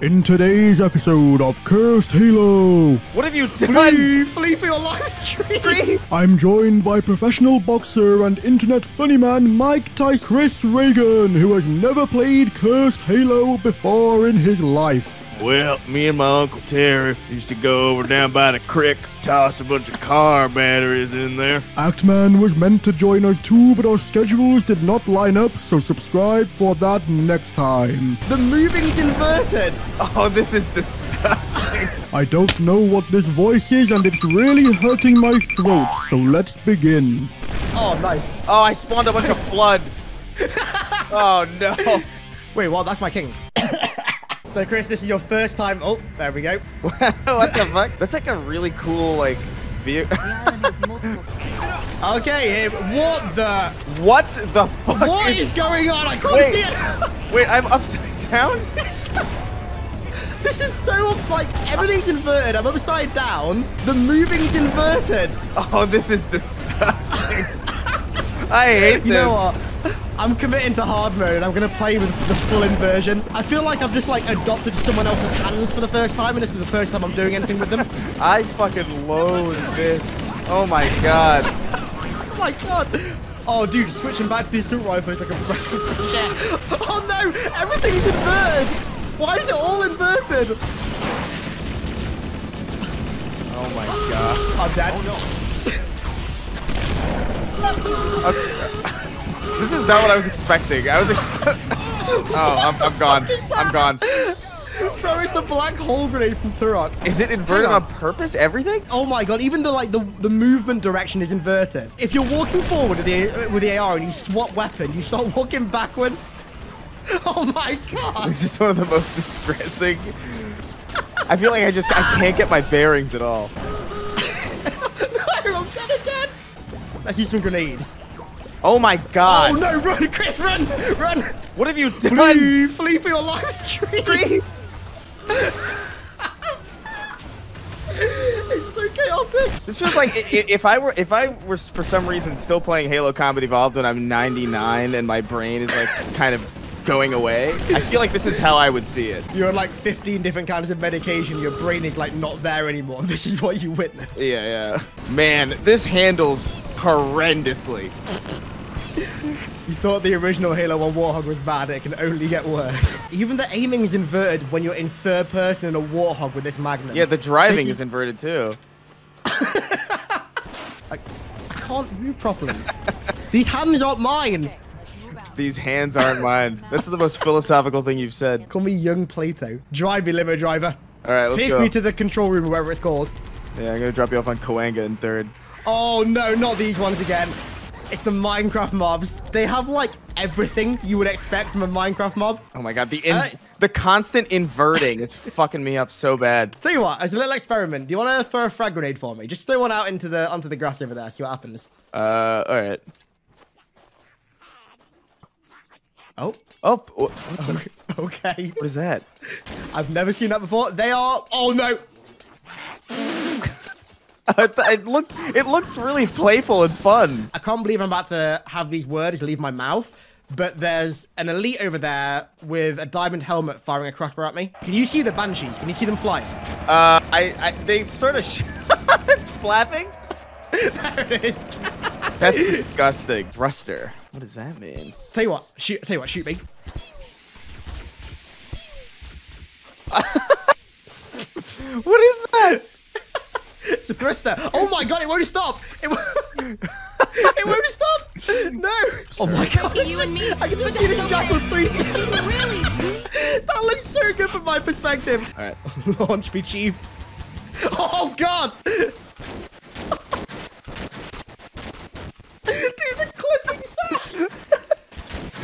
In today's episode of Cursed Halo, What have you done? Flee, flee for your life. I'm joined by professional boxer and internet funny man Mike Tice Chris Ray Gun, who has never played Cursed Halo before in his life. Well, me and my Uncle Terry used to go over down by the creek, toss a bunch of car batteries in there. Actman was meant to join us too, but our schedules did not line up, so subscribe for that next time. The moving's inverted. Oh, this is disgusting. I don't know what this voice is, and it's really hurting my throat, so let's begin. Oh, nice. oh, I spawned a bunch of flood. oh, no. Wait, what? That's my king. So, Chris, this is your first time. Oh, there we go. what the fuck? That's like a really cool, like, vehicle. The island has multiple Okay, here. What the? what the fuck? What is going on? I can't Wait. see it. Wait, I'm upside down? this is so like everything's inverted. I'm upside down. The moving's inverted. Oh, this is disgusting. I hate You this. know what? I'm committing to hard mode. I'm gonna play with the full inversion. I feel like I've just like adopted someone else's hands for the first time, and this is the first time I'm doing anything with them. I fucking loathe this. Oh my god. Oh my god! Oh, dude, switching back to the assault rifle is like a breath of fresh air. Oh no! Everything's inverted! Why is it all inverted? Oh my god. I'm dead. Oh, This is not what I was expecting. I was. Ex- oh, I'm, I'm gone. I'm gone. Bro, it's the black hole grenade from Turok. Is it inverted on. on purpose? Everything? Oh my god, even the like the, the movement direction is inverted. If you're walking forward with the with the AR and you swap weapon, you start walking backwards. Oh my god! This is one of the most distressing. I feel like I just I can't get my bearings at all. no, I'm dead again! Let's use some grenades. Oh my god. Oh no, run, Chris, run! Run! What have you done? Flee! Flee for your life, street! it's so chaotic. This feels like if I were if I were for some reason still playing Halo Combat Evolved when I'm 99 and my brain is like kind of going away. I feel like this is how I would see it. You're on like 15 different kinds of medication. Your brain is like not there anymore. This is what you witness. Yeah, yeah. Man, this handles horrendously. You thought the original Halo 1 Warthog was bad. It can only get worse. Even the aiming is inverted when you're in third person in a Warthog with this Magnum. Yeah, the driving is is- inverted too. I can't move properly. These hands aren't mine. These hands aren't mine. This is the most philosophical thing you've said. Call me young Plato. Drive me, limo driver. All right, let's go. Take go. me to the control room or whatever it's called. yeah, I'm gonna drop you off on Coanga in third. Oh no, not these ones again. It's the Minecraft mobs. They have like everything you would expect from a Minecraft mob. Oh my god, the in- Uh, the constant inverting is fucking me up so bad. Tell you what, as a little experiment, do you want to throw a frag grenade for me? Just throw one out into the onto the grass over there. See what happens. Uh, all right. Oh, Oh, wh- what, the- okay. what is that? I've never seen that before. They are. Oh no. it looked it looked really playful and fun. I can't believe I'm about to have these words leave my mouth. But there's an elite over there with a diamond helmet firing a crossbow at me. Can you see the banshees? Can you see them flying? Uh, I, I they sort of sh- it's flapping. there it is. That's disgusting. Thruster. What does that mean? tell you what, shoot. Tell you what, shoot me. What is that? It's a thruster. Oh my god, it won't stop. It, won't- it won't stop. No. Oh my god. I can and just, me. I can just But see this that's jackal okay. 360. Really? That looks so good from my perspective. All right. Launch me, chief. Oh god. Dude, the clipping sounds.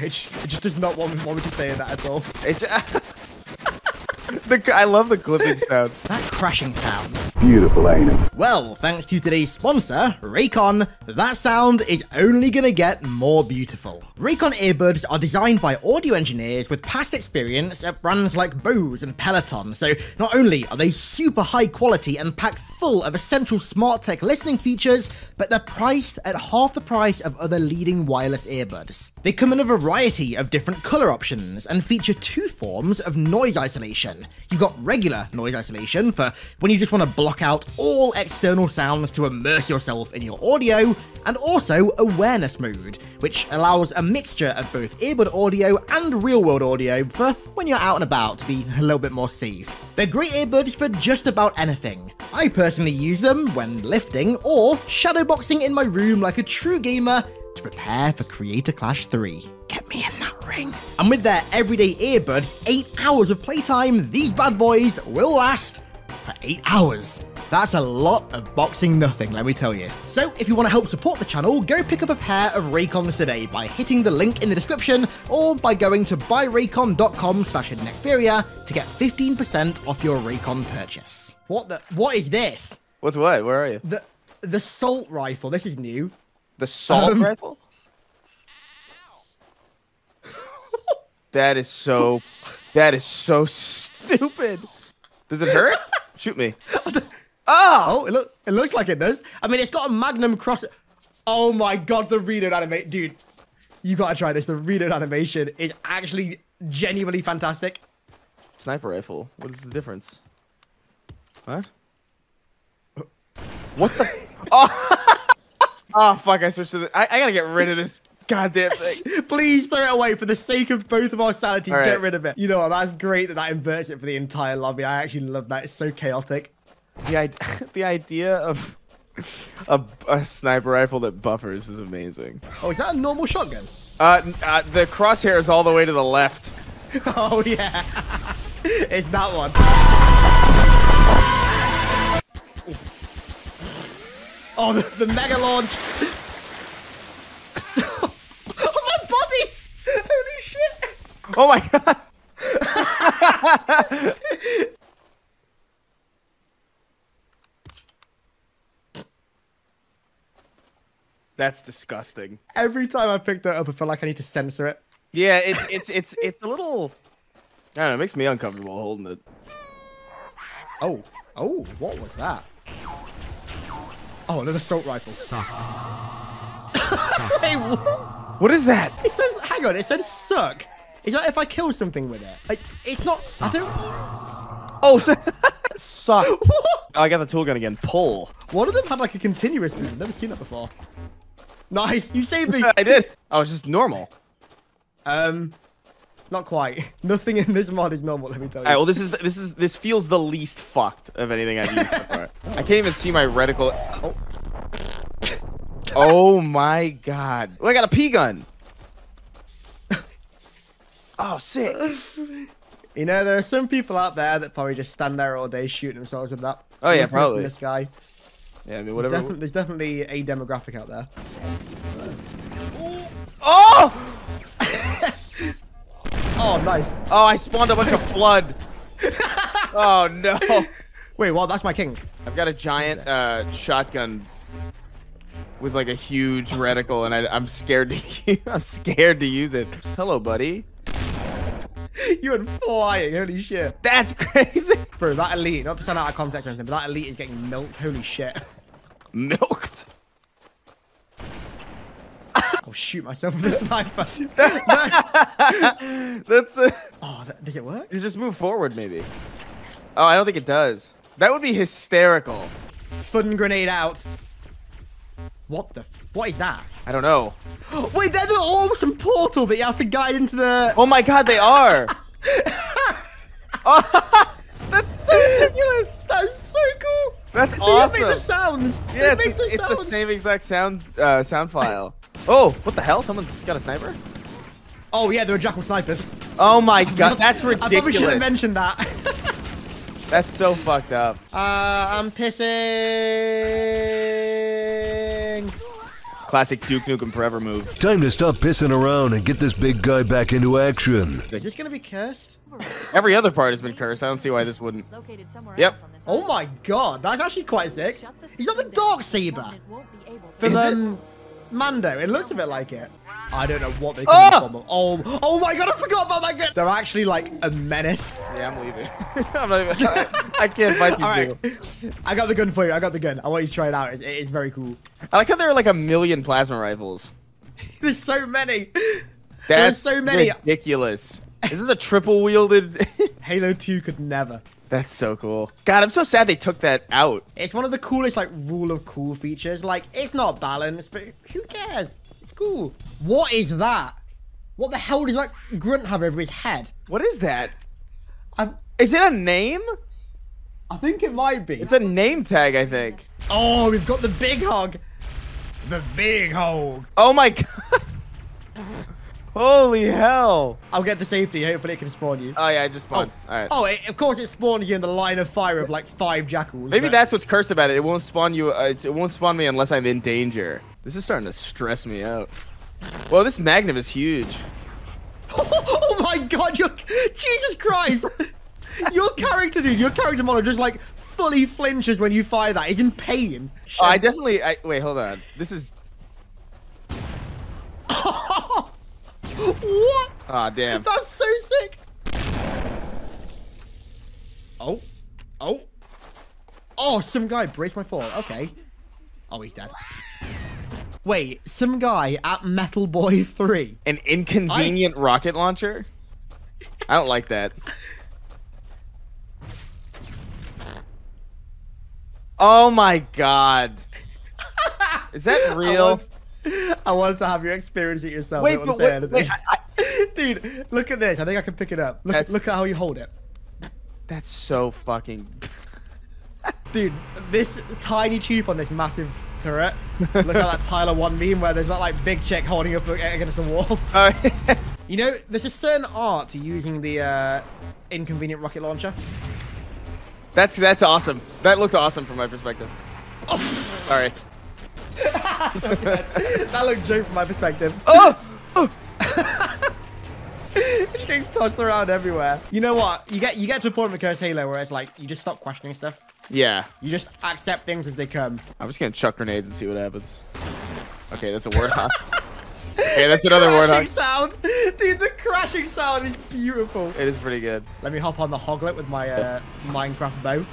It just, it just does not want me, want me to stay in that at all. It j- the, I love the clipping sound. That crashing sound. Beautiful, ain't it? Well, thanks to today's sponsor, Raycon, that sound is only gonna get more beautiful. Raycon earbuds are designed by audio engineers with past experience at brands like Bose and Peloton, so not only are they super high quality and packed full of essential smart tech listening features, but they're priced at half the price of other leading wireless earbuds. They come in a variety of different color options and feature two forms of noise isolation. You've got regular noise isolation for when you just want to block out all external sounds to immerse yourself in your audio, and also awareness mode, which allows a mixture of both earbud audio and real world audio for when you're out and about to be a little bit more safe. They're great earbuds for just about anything. I personally use them when lifting or shadowboxing in my room like a true gamer to prepare for Creator Clash 3. Get me in that ring. And with their everyday earbuds, 8 hours of playtime, these bad boys will last for 8 hours. That's a lot of boxing nothing, let me tell you. So, if you want to help support the channel, go pick up a pair of Raycons today by hitting the link in the description or by going to buyraycon.com slash Xperia to get 15% off your Raycon purchase. What the? What is this? What's what? Where are you? The the Salt Rifle. This is new. The salt Um, rifle? that is so. That is so stupid. Does it hurt? Shoot me. Oh, it, look, it looks like it does. I mean, it's got a Magnum cross. Oh my god, the readout animation. Dude, you gotta try this. The readout animation is actually genuinely fantastic. Sniper rifle. What is the difference? What? Uh, what the? Oh! oh fuck! I switched to the. I, I gotta get rid of this goddamn thing. Please throw it away for the sake of both of our sanities. Right. Get rid of it. You know what? That's great that that inverts it for the entire lobby. I actually love that. It's so chaotic. The idea, the idea of a, a sniper rifle that buffers is amazing. Oh, is that a normal shotgun? Uh, uh, the crosshair is all the way to the left. Oh yeah, it's that one. Oh, the, the mega launch. oh my body! Holy shit! Oh my god! That's disgusting. Every time I pick that up, I feel like I need to censor it. Yeah, it's it's it's it's a little. I don't know. It makes me uncomfortable holding it. Oh, oh, what was that? Oh, another assault rifle. Suck. hey, what? What is that? It says, hang on, it says suck. Is that if I kill something with it? I, it's not, I don't, Oh, suck. what? I got the tool gun again. Pull. One of them had like a continuous move. I've never seen that before. Nice, you saved me. I did. Oh, it's just normal. Um, not quite. Nothing in this mod is normal, let me tell you. All right. Well, this is this is this feels the least fucked of anything I've used far. I can't even see my reticle. Oh. Oh my god. Oh, I got a P gun. Oh, sick. You know, there are some people out there that probably just stand there all day shooting themselves with that. Oh, yeah, Looking in probably. The sky. Yeah, I mean, There's, whatever. defi- there's definitely a demographic out there. Oh! Oh, nice. Oh, I spawned a bunch of flood. Oh no. Wait, well, that's my king. I've got a giant uh, shotgun with like a huge reticle, and I, I'm scared to. I'm scared to use it. Hello, buddy. You went flying, holy shit. That's crazy. Bro, that elite, not to sound out of context or anything, but that elite is getting milked, holy shit. Milked. I'll shoot myself with a sniper. no. That's the. Oh, th- does it work? You just move forward, maybe. Oh, I don't think it does. That would be hysterical. Fun grenade out. What the? F- what is that? I don't know. Wait, they're the awesome portal that you have to guide into the. Oh my god, they are. oh, that's so ridiculous. That's so cool. That's They even make the sounds. Yeah, they make the it's the same exact sound uh, sound file. Oh, what the hell? Someone's got a sniper? Oh yeah, there are jackal snipers. Oh my god, that's ridiculous. I probably should have mentioned that. That's so fucked up. uh, I'm pissing. Classic Duke Nukem Forever move. Time to stop pissing around and get this big guy back into action. Is this gonna be cursed? Every other part has been cursed. I don't see why this wouldn't. Yep. else on this Oh my god, that's actually quite sick. He's not the. Dark Saber It won't be able to- from um, Mando. It looks a bit like it. I don't know what they can form of. Oh, oh my god, I forgot about that. Guy. They're actually like a menace. Yeah, I'm leaving. I'm not even. I can't fight these All right, people. I got the gun for you. I got the gun. I want you to try it out. It's, it is very cool. I like how there are like a million plasma rifles. There's so many. That's There's so many. ridiculous. This is this a triple wielded? Halo 2 could never. That's so cool. God, I'm so sad they took that out. It's one of the coolest like rule of cool features. Like it's not balanced, but who cares? It's cool. What is that? What the hell does that grunt have over his head? What is that? I, Is it a name? I think it might be. It's a name tag, I think. Oh, we've got the big hog. The big hog. Oh my god. Holy hell. I'll get to safety. Hopefully it can spawn you. Oh yeah, I just spawned. All right. Oh, it, of course it spawns you in the line of fire of like five jackals. Maybe but- that's what's cursed about it. It won't spawn you. Uh, it won't spawn me unless I'm in danger. This is starting to stress me out. Well, this Magnum is huge. oh my god, you're Jesus Christ! your character, dude, your character model just like fully flinches when you fire that. He's in pain. Oh, I definitely. I, wait, hold on. This is. what? Ah, damn. That's so sick. Oh, oh, oh! Some guy braced my fall. Okay. Oh, he's dead. Wait, some guy at Metal Boy Three. An inconvenient rocket launcher. I don't like that. Oh my god. Is that I real? want, I wanted to have you experience it yourself. Wait, I want but wait, wait, I- Dude, look at this. I think I can pick it up. Look, That's- look at how you hold it. That's so fucking. Dude, this tiny chief on this massive turret looks like that Tyler 1 meme where there's that like big chick holding up against the wall. Uh, You know, there's a certain art to using the uh, inconvenient rocket launcher. that's that's awesome. That looked awesome from my perspective. Oh. Sorry. that looked joke from my perspective. Oh! It's getting tossed around everywhere. You know what? You get you get to a point with Cursed Halo where it's like you just stop questioning stuff. Yeah. You just accept things as they come. I'm just gonna chuck grenades and see what happens. Okay, that's a warthog. okay, that's another crashing warthog. sound, dude. The crashing sound is beautiful. It is pretty good. Let me hop on the hoglet with my uh, Minecraft bow.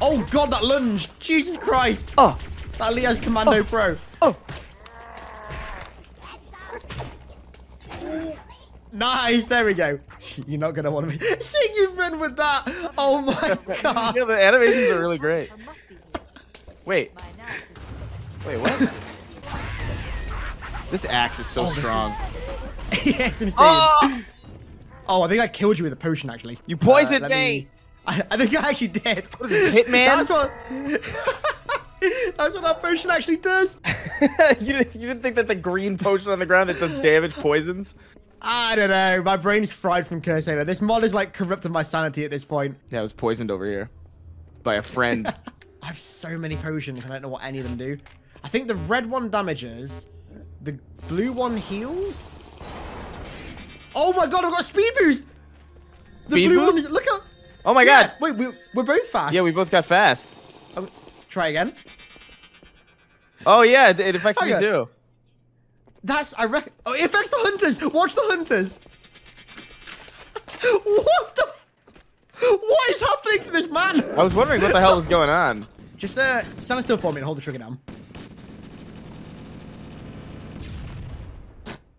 Oh god, that lunge! Jesus Christ! Oh, That Leo's Commando Pro. oh. Nice, there we go. You're not gonna want to be. See you run with that! Oh my god! Yeah, the animations are really great. There must be Wait, by wait, what? This axe is so Oh, strong. is- yes, insane. Oh! Oh, I think I killed you with a potion actually. Uh, You poisoned let me. I, I think I actually did. What is this, Hitman? That's what. That's what that potion actually does. you, didn't, you didn't think that the green potion on the ground that does damage poisons? I don't know. My brain's fried from Curse This mod is like corrupting my sanity at this point. Yeah, I was poisoned over here by a friend. I have so many potions. I don't know what any of them do. I think the red one damages. The blue one heals. Oh my god! I've got a speed boost. The Speed blue boost? one is look at. Oh my Yeah, god! wait, we, we're both fast. Yeah, we both got fast. Oh, try again. Oh yeah, it, affects me too. That's I reckon. Oh, it affects the hunters. Watch the hunters. what the? f- What is happening to this man? I was wondering what the hell was going on. Just uh, stand still for me and hold the trigger down.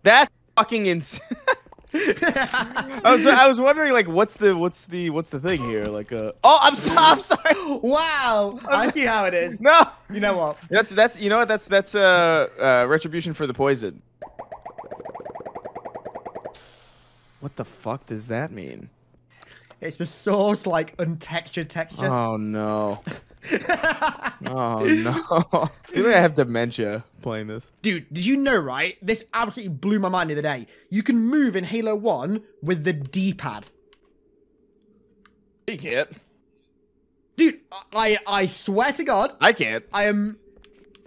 That's fucking insane. I was I was wondering like what's the what's the what's the thing here? Like uh oh I'm so, I'm sorry. Wow, I see how it is. no. You know what? that's that's you know what? That's that's uh, uh retribution for the poison. What the fuck does that mean It's the Source like untextured texture. oh no oh no I feel like I have dementia playing this Dude, did you know, right? This absolutely blew my mind the other day. You can move in Halo 1 with the D-pad. you can't Dude, I I swear to God, I can't I am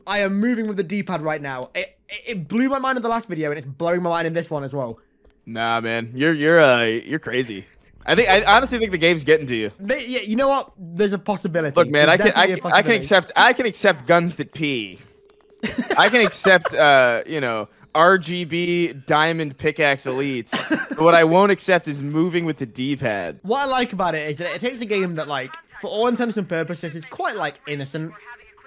I am moving with the D-pad right now. It, it, it blew my mind in the last video, and it's blowing my mind in this one as well. Nah, man, you're you're uh you're crazy. I think I honestly think the game's getting to you. May- yeah, you know what? There's a possibility. Look, man, There's I can I can, I can accept I can accept guns that pee. I can accept uh you know RGB diamond pickaxe elites. but what I won't accept is moving with the D-pad. What I like about it is that it takes a game that, like, for all intents and purposes, is quite like innocent,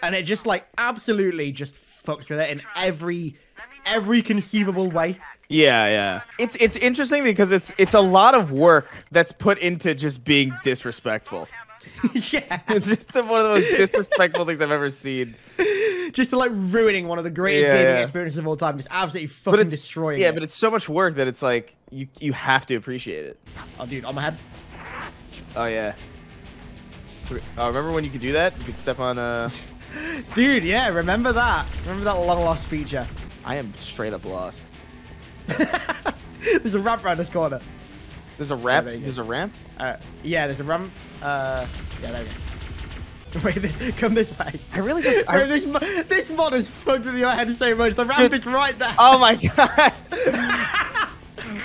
and it just like absolutely just fucks with it in every every conceivable way. Yeah, yeah. It's it's interesting because it's it's a lot of work that's put into just being disrespectful. yeah, It's just one of the most disrespectful things I've ever seen. just to like ruining one of the greatest Yeah, gaming yeah. experiences of all time, just absolutely fucking it's- destroying Yeah, it. but it's so much work that it's like you you have to appreciate it. oh, dude, on my head. Oh yeah. Oh, remember when you could do that? You could step on uh Dude, yeah, remember that? Remember that long lost feature? I am straight up lost. There's a ramp around this corner. There's a ramp. there. There's a ramp. Uh, yeah, there's a ramp. Uh, yeah, there we go. Wait, come this way. I really just. Bro, I, this this mod has fucked with your head so much. The ramp is right there. oh my god. I,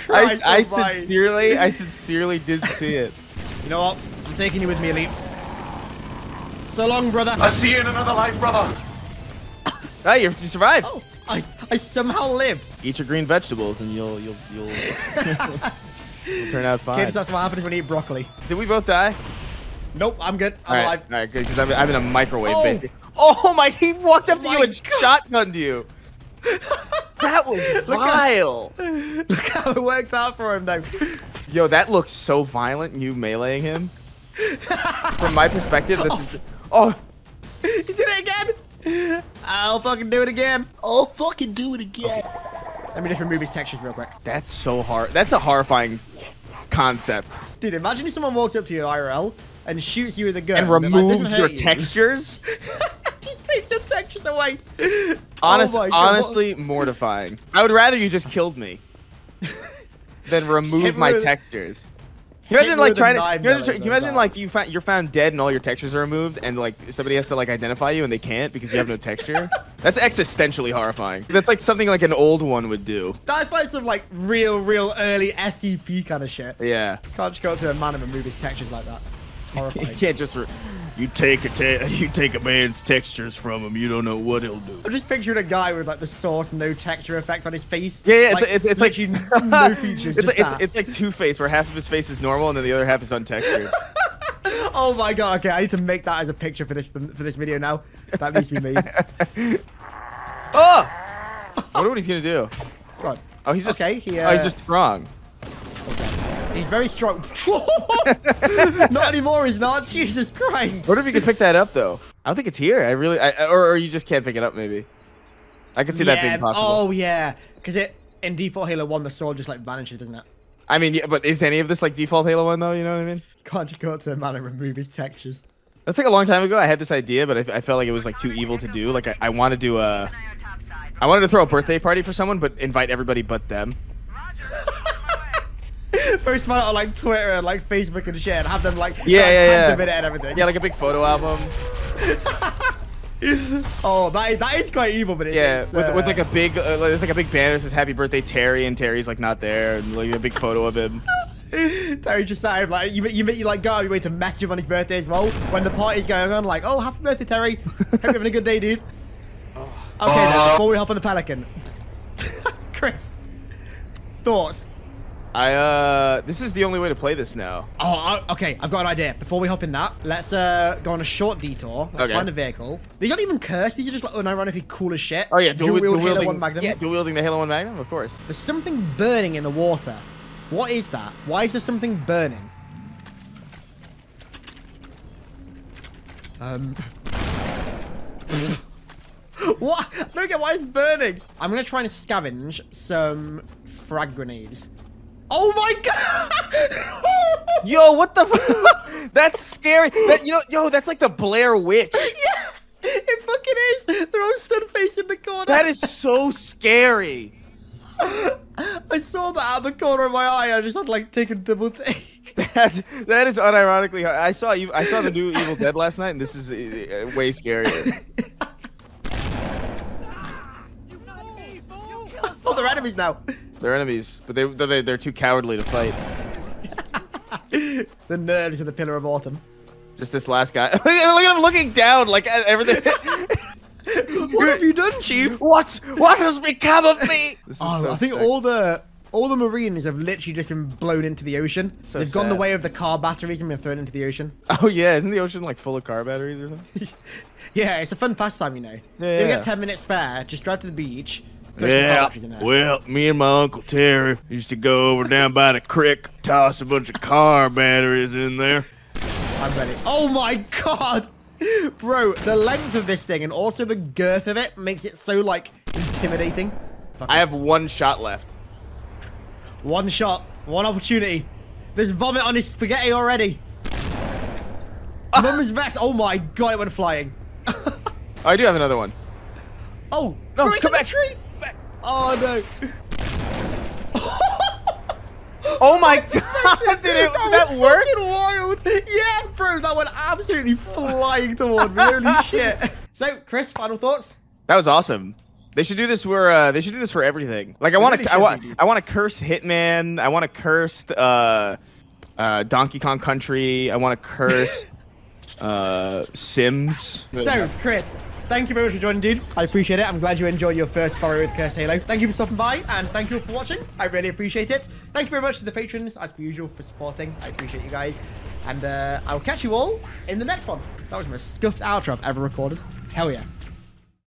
Christ I almighty. sincerely, I sincerely didn't see it. You know what? I'm taking you with me, Elite. So long, brother. I'll see you in another life, brother. Oh, you you survived. Oh, I, I somehow lived. Eat your green vegetables, and you'll you'll you'll, you'll turn out fine. Kids, that's what happens when you eat broccoli. Did we both die? Nope, I'm good. I'm All right, alive. all right, good. Because I'm, I'm in a microwave, Oh. basically. Oh my! He walked up to you and God. shotgunned you. That was Look at- vile. Look how it worked out for him, though. Yo, that looks so violent. You meleeing him. From my perspective, this oh. is. Oh, he did it again. I'll fucking do it again. I'll fucking do it again. Let me just remove his textures real quick. that's so hard. That's a horrifying concept. Dude, imagine if someone walks up to you IRL and shoots you with a gun And that, like, removes your you. textures. he takes your textures away. Oh Honest, oh my God, what- honestly, mortifying. I would rather you just killed me than remove my textures. Can you imagine like trying to? You imagine, you imagine like you found, you're found dead and all your textures are removed and like somebody has to like identify you and they can't because you have no texture? That's existentially horrifying. That's like something like an old one would do. That's like some like real, real early SCP kind of shit. Yeah. Can't just go up to a man and remove his textures like that. It's You horrifying. can't just. Re- you take a te- you take a man's textures from him. You don't know what he'll do. I'm just picturing a guy with like the source no texture effect on his face. Yeah, yeah, it's, like, it's, it's like no features. It's just like, it's, that. it's like Two Face, where half of his face is normal and then the other half is untextured. oh my god! Okay, I need to make that as a picture for this for this video now. That needs to be made. oh! I wonder what he's gonna do. God. Oh, he's just Okay, he, oh, he's uh, just strong. He's very strong. not anymore. He's not. Jesus Christ. What if you could pick that up though. I don't think it's here. I really, I, or, or you just can't pick it up. Maybe. I could see that being possible. Oh yeah, because it in default Halo One the sword just like vanishes, doesn't it? I mean, yeah, but is any of this like default Halo One though? You know what I mean? You can't just go up to a man and remove his textures. That's like a long time ago. I had this idea, but I, I felt like it was like too evil to do. Like I, I wanted to, uh, I wanted to throw a birthday party for someone, but invite everybody but them. Post them out on like Twitter and like Facebook and shit, and have them like Yeah, like, yeah, yeah. them in it and everything. Yeah, like a big photo album. oh, that is, that is quite evil, but it's, Yeah, it's, with, with uh, like a big, uh, there's like a big banner that says "Happy Birthday Terry," and Terry's like not there, and like a big photo of him. Terry just started like you you you like go out your way to message him on his birthday as well when the party's going on. Like, oh, happy birthday, Terry! Hope you're having a good day, dude. Okay, then, before we hop on the Pelican, Chris, thoughts? I uh, this is the only way to play this now. Oh, okay. I've got an idea. Before we hop in that, let's uh go on a short detour. Let's Okay. find a vehicle. These aren't even cursed. These are just like unironically cool as shit. Oh yeah, dual dual, dual Halo wielding, One magnums. Yeah, dual wielding the Halo One Magnum, of course. There's something burning in the water. What is that? Why is there something burning? Um. what? I don't get why it's burning. I'm gonna try and scavenge some frag grenades. Oh my god! yo, what the? F that's scary. That you know, yo, that's like the Blair Witch. Yeah, it fucking is. They're all stood face in the corner. That is so scary. I saw that out of the corner of my eye. I just had like take a double take. That that is unironically. I saw you. I saw the new Evil Dead last night, and this is uh, uh way scarier. oh, they're enemies now. They're enemies, but they they're, they're too cowardly to fight. The nerds of the Pillar of Autumn. Just this last guy. look at him looking down like at everything. What have you done, Chief? what what has become of me? Oh, so I think sick. all the all the Marines have literally just been blown into the ocean. So They've gone the way of the car batteries and been thrown into the ocean. Oh yeah, isn't the ocean like full of car batteries or something? Yeah, it's a fun pastime, you know. Yeah, If you yeah. get 10 minutes spare, just drive to the beach, throw some car Yeah. batteries in there. Well, me and my uncle Terry used to go over down by the creek, toss a bunch of car batteries in there. I'm ready. Oh my god! Bro, the length of this thing and also the girth of it makes it so, like, intimidating. Fuck I it. have one shot left. One shot, one opportunity. There's vomit on his spaghetti already. Mum's vest. Oh my god, it went flying. Oh, I do have another one. Oh, No, bro, it's come back. tree. Oh no. Oh my god! Did, it, did that work? wild. Yeah, bro, that went absolutely flying toward me. Holy shit. So, Chris, final thoughts? That was awesome. They should do this where uh, they should do this for everything. Like I want to, I want. I want to curse Hitman. I want to curse uh, uh, Donkey Kong Country. I want to curse uh, Sims. So, Chris, thank you very much for joining, dude. I appreciate it. I'm glad you enjoyed your first foray with Cursed Halo. Thank you for stopping by, and thank you all for watching. I really appreciate it. Thank you very much to the patrons, as per usual, for supporting. I appreciate you guys. And uh, I will catch you all in the next one. That was the most scuffed outro I've ever recorded. Hell yeah.